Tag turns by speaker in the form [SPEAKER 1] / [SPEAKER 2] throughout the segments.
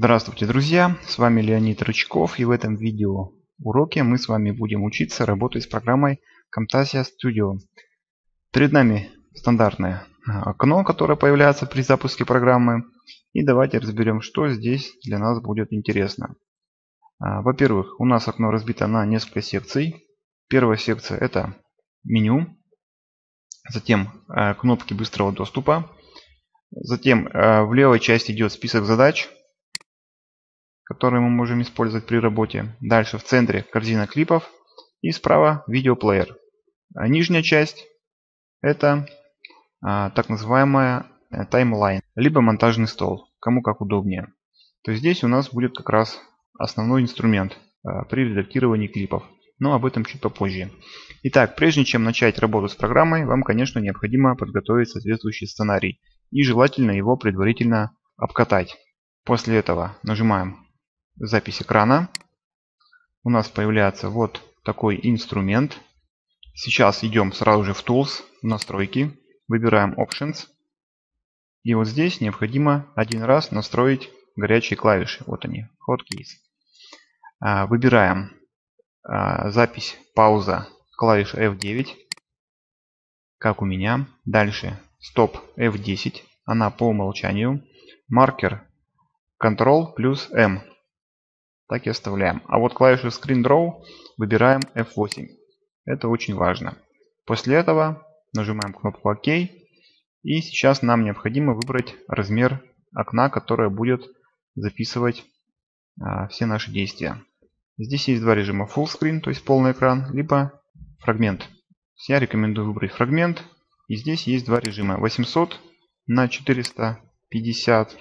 [SPEAKER 1] Здравствуйте, друзья! С вами Леонид Рычков и в этом видео уроке мы с вами будем учиться работать с программой Camtasia Studio. Перед нами стандартное окно, которое появляется при запуске программы. И давайте разберем, что здесь для нас будет интересно. А, во-первых, у нас окно разбито на несколько секций. Первая секция это меню, затем э, кнопки быстрого доступа, затем э, в левой части идет список задач, которые мы можем использовать при работе. Дальше в центре корзина клипов и справа видеоплеер. А нижняя часть это а, так называемая э, таймлайн, либо монтажный стол, кому как удобнее. То есть здесь у нас будет как раз основной инструмент а, при редактировании клипов. Но об этом чуть попозже. Итак, прежде чем начать работу с программой, вам, конечно, необходимо подготовить соответствующий сценарий. И желательно его предварительно обкатать. После этого нажимаем запись экрана. У нас появляется вот такой инструмент. Сейчас идем сразу же в Tools, в настройки. Выбираем Options. И вот здесь необходимо один раз настроить горячие клавиши. Вот они, Hotkeys. А, выбираем а, запись, пауза, клавиша F9, как у меня. Дальше Stop F10, она по умолчанию. Маркер Ctrl плюс M так и оставляем. А вот клавишу Screen Draw выбираем F8. Это очень важно. После этого нажимаем кнопку ОК. И сейчас нам необходимо выбрать размер окна, которое будет записывать а, все наши действия. Здесь есть два режима Full Screen, то есть полный экран, либо фрагмент. Я рекомендую выбрать фрагмент. И здесь есть два режима. 800 на 450.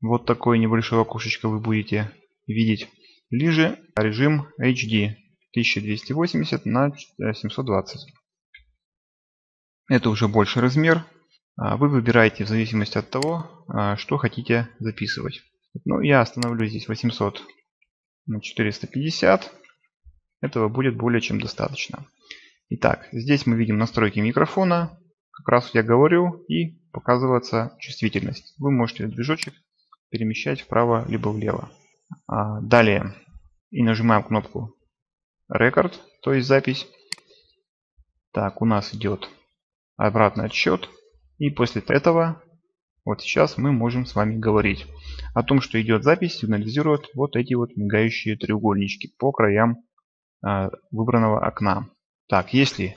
[SPEAKER 1] Вот такое небольшое окошечко вы будете видеть. Либо режим HD 1280 на 720. Это уже больше размер. А вы выбираете в зависимости от того, а, что хотите записывать. Ну, я остановлю здесь 800 на 450. Этого будет более чем достаточно. Итак, здесь мы видим настройки микрофона. Как раз я говорю и показывается чувствительность. Вы можете движочек перемещать вправо либо влево. А, далее и нажимаем кнопку Record, то есть запись. Так, у нас идет обратный отсчет. И после этого, вот сейчас мы можем с вами говорить. О том, что идет запись, сигнализируют вот эти вот мигающие треугольнички по краям э, выбранного окна. Так, если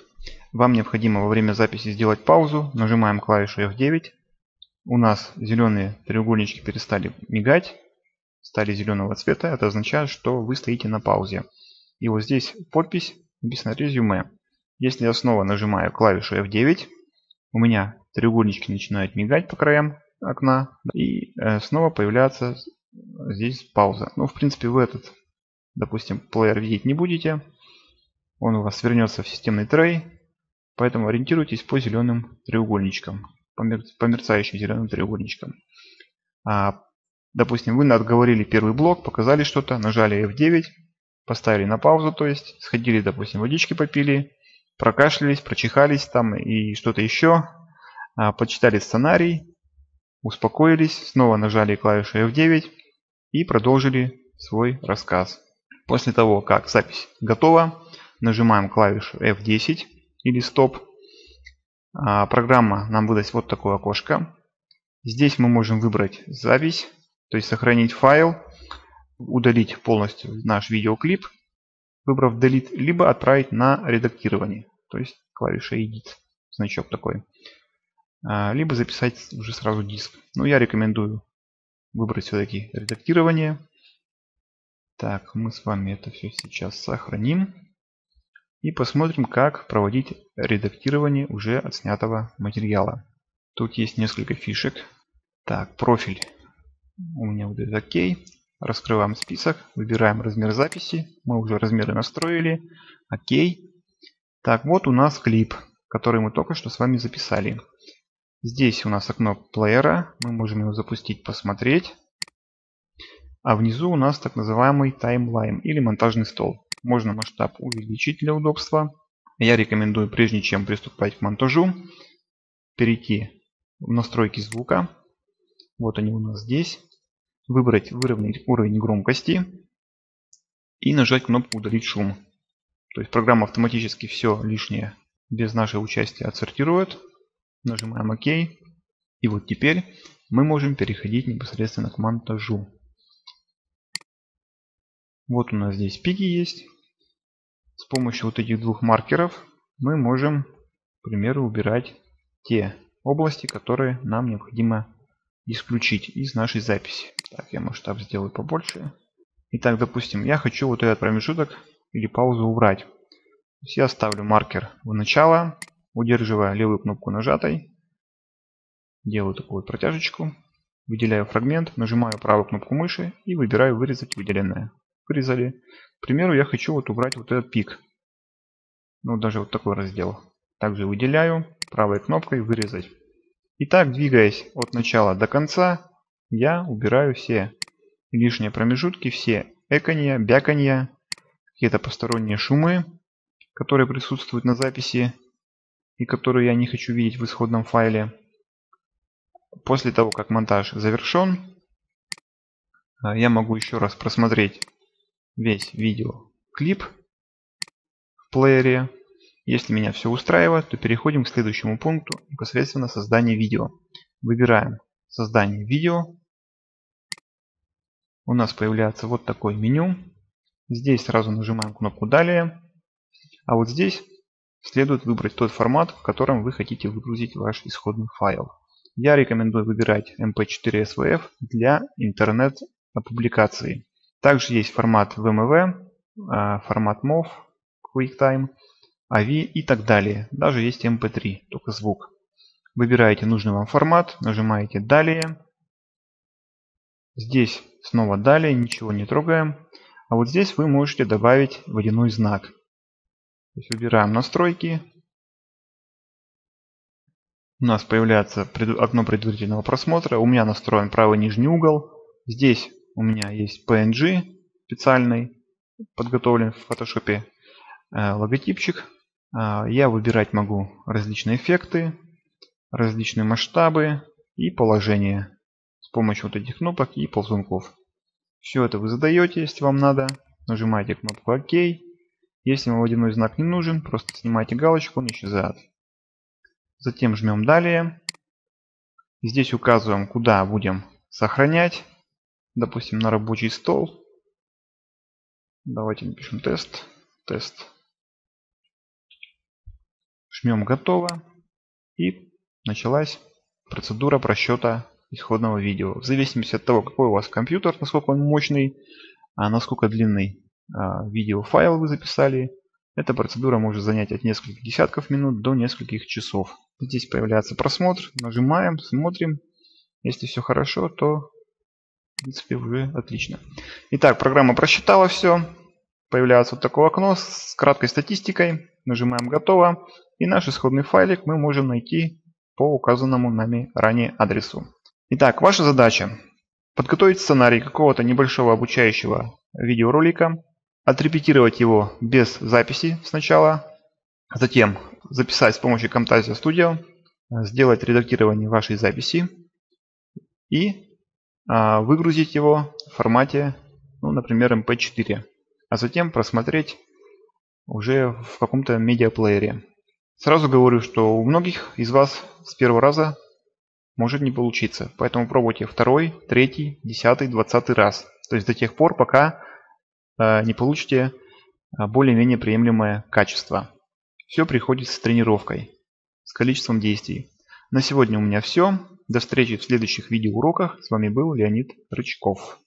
[SPEAKER 1] вам необходимо во время записи сделать паузу, нажимаем клавишу F9. У нас зеленые треугольнички перестали мигать стали зеленого цвета, это означает, что вы стоите на паузе. И вот здесь подпись написано резюме. Если я снова нажимаю клавишу F9, у меня треугольнички начинают мигать по краям окна и э, снова появляется здесь пауза. Ну, в принципе, вы этот, допустим, плеер видеть не будете. Он у вас вернется в системный трей, поэтому ориентируйтесь по зеленым треугольничкам, по мерцающим зеленым треугольничкам. А Допустим, вы отговорили первый блок, показали что-то, нажали F9, поставили на паузу, то есть сходили, допустим, водички попили, прокашлялись, прочихались там и что-то еще, а, почитали сценарий, успокоились, снова нажали клавишу F9 и продолжили свой рассказ. После того, как запись готова, нажимаем клавишу F10 или стоп. А, программа нам выдаст вот такое окошко. Здесь мы можем выбрать запись, то есть сохранить файл, удалить полностью наш видеоклип, выбрав Delete, либо отправить на редактирование. То есть клавиша Edit, значок такой. А, либо записать уже сразу диск. Но я рекомендую выбрать все-таки редактирование. Так, мы с вами это все сейчас сохраним. И посмотрим, как проводить редактирование уже отснятого материала. Тут есть несколько фишек. Так, профиль у меня вот это ОК. Раскрываем список, выбираем размер записи. Мы уже размеры настроили. ОК. Так, вот у нас клип, который мы только что с вами записали. Здесь у нас окно плеера. Мы можем его запустить, посмотреть. А внизу у нас так называемый таймлайн или монтажный стол. Можно масштаб увеличить для удобства. Я рекомендую, прежде чем приступать к монтажу, перейти в настройки звука вот они у нас здесь. выбрать выровнять уровень громкости и нажать кнопку удалить шум. То есть программа автоматически все лишнее без нашего участия отсортирует. Нажимаем ОК. И вот теперь мы можем переходить непосредственно к монтажу. Вот у нас здесь пики есть. С помощью вот этих двух маркеров мы можем, к примеру, убирать те области, которые нам необходимо исключить из нашей записи. Так, я масштаб сделаю побольше. Итак, допустим, я хочу вот этот промежуток или паузу убрать. я ставлю маркер в начало, удерживая левую кнопку нажатой. Делаю такую протяжечку. Выделяю фрагмент, нажимаю правую кнопку мыши и выбираю вырезать выделенное вырезали. К примеру, я хочу вот убрать вот этот пик. Ну, даже вот такой раздел. Также выделяю правой кнопкой вырезать. И так, двигаясь от начала до конца, я убираю все лишние промежутки, все эканья, бяканья, какие-то посторонние шумы, которые присутствуют на записи и которые я не хочу видеть в исходном файле. После того, как монтаж завершен, я могу еще раз просмотреть весь видеоклип в плеере. Если меня все устраивает, то переходим к следующему пункту, непосредственно создание видео. Выбираем создание видео. У нас появляется вот такое меню. Здесь сразу нажимаем кнопку «Далее». А вот здесь следует выбрать тот формат, в котором вы хотите выгрузить ваш исходный файл. Я рекомендую выбирать MP4 SVF для интернет-публикации. Также есть формат VMV, а, формат MOV, QuickTime, AVI и так далее. Даже есть MP3, только звук. Выбираете нужный вам формат, нажимаете «Далее». Здесь снова «Далее», ничего не трогаем. А вот здесь вы можете добавить водяной знак. То есть выбираем настройки. У нас появляется окно предварительного просмотра. У меня настроен правый нижний угол. Здесь у меня есть PNG специальный, подготовлен в Photoshop э, логотипчик. А, я выбирать могу различные эффекты, различные масштабы и положение с помощью вот этих кнопок и ползунков. Все это вы задаете, если вам надо. Нажимаете кнопку ОК. Если вам водяной знак не нужен, просто снимаете галочку, он исчезает. Затем жмем «Далее». Здесь указываем, куда будем сохранять допустим, на рабочий стол. Давайте напишем тест. Тест. Жмем готово. И началась процедура просчета исходного видео. В зависимости от того, какой у вас компьютер, насколько он мощный, а насколько длинный а, видеофайл вы записали, эта процедура может занять от нескольких десятков минут до нескольких часов. Здесь появляется просмотр, нажимаем, смотрим. Если все хорошо, то в принципе, уже отлично. Итак, программа просчитала все. Появляется вот такое окно с краткой статистикой. Нажимаем «Готово». И наш исходный файлик мы можем найти по указанному нами ранее адресу. Итак, ваша задача подготовить сценарий какого-то небольшого обучающего видеоролика, отрепетировать его без записи сначала, затем записать с помощью Camtasia Studio, сделать редактирование вашей записи и а, выгрузить его в формате, ну, например, MP4, а затем просмотреть уже в каком-то медиаплеере. Сразу говорю, что у многих из вас с первого раза может не получиться, поэтому пробуйте второй, третий, десятый, двадцатый раз. То есть до тех пор, пока э, не получите а, более-менее приемлемое качество. Все приходит с тренировкой, с количеством действий. На сегодня у меня все. До встречи в следующих видеоуроках. С вами был Леонид Рычков.